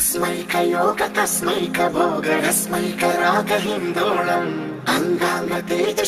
तस्मैक योग तस्मैक तेज